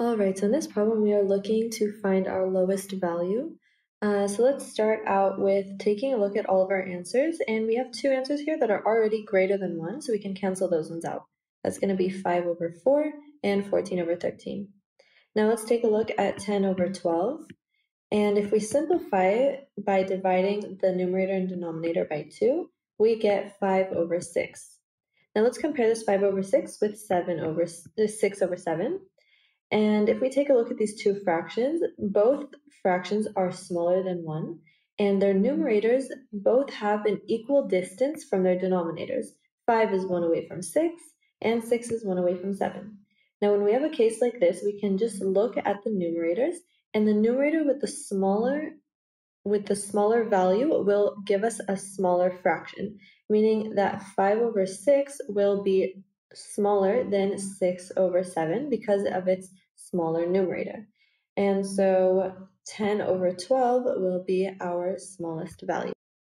All right, so in this problem, we are looking to find our lowest value. Uh, so let's start out with taking a look at all of our answers. And we have two answers here that are already greater than 1, so we can cancel those ones out. That's going to be 5 over 4 and 14 over 13. Now let's take a look at 10 over 12. And if we simplify it by dividing the numerator and denominator by 2, we get 5 over 6. Now let's compare this 5 over 6 with 7 over 6 over 7. And if we take a look at these two fractions, both fractions are smaller than 1, and their numerators both have an equal distance from their denominators. 5 is 1 away from 6, and 6 is 1 away from 7. Now when we have a case like this, we can just look at the numerators, and the numerator with the smaller with the smaller value will give us a smaller fraction, meaning that 5 over 6 will be smaller than 6 over 7 because of its smaller numerator. And so 10 over 12 will be our smallest value.